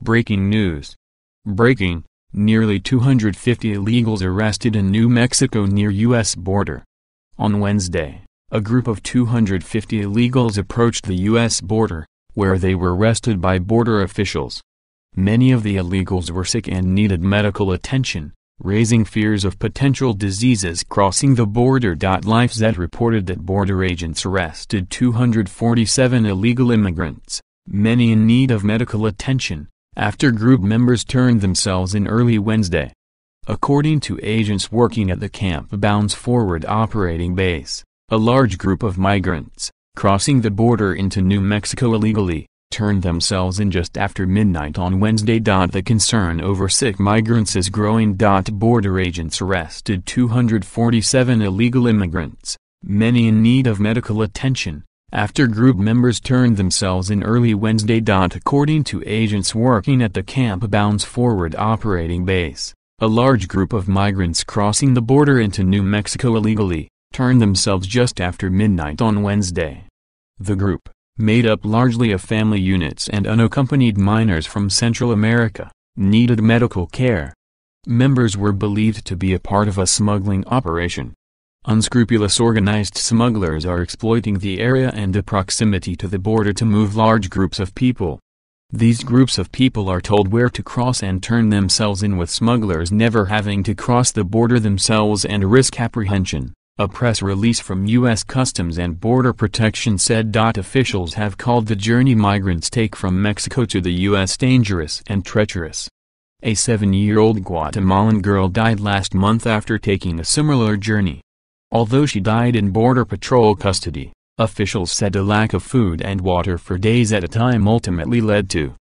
Breaking news. Breaking, nearly 250 illegals arrested in New Mexico near U.S. border. On Wednesday, a group of 250 illegals approached the U.S. border, where they were arrested by border officials. Many of the illegals were sick and needed medical attention, raising fears of potential diseases crossing the border. LifeZette reported that border agents arrested 247 illegal immigrants, many in need of medical attention, after group members turned themselves in early Wednesday. According to agents working at the Camp Bounds Forward operating base, a large group of migrants, crossing the border into New Mexico illegally, turned themselves in just after midnight on Wednesday. The concern over sick migrants is growing. Border agents arrested 247 illegal immigrants, many in need of medical attention, after group members turned themselves in early Wednesday. According to agents working at the Camp Bounds Forward operating base, a large group of migrants crossing the border into New Mexico illegally, turned themselves just after midnight on Wednesday. The group, made up largely of family units and unaccompanied minors from Central America, needed medical care. Members were believed to be a part of a smuggling operation. Unscrupulous organized smugglers are exploiting the area and the proximity to the border to move large groups of people. These groups of people are told where to cross and turn themselves in with smugglers never having to cross the border themselves and risk apprehension. A press release from U.S. Customs and Border Protection said. Officials have called the journey migrants take from Mexico to the U.S. dangerous and treacherous. A seven-year-old Guatemalan girl died last month after taking a similar journey. Although she died in Border Patrol custody, officials said a lack of food and water for days at a time ultimately led to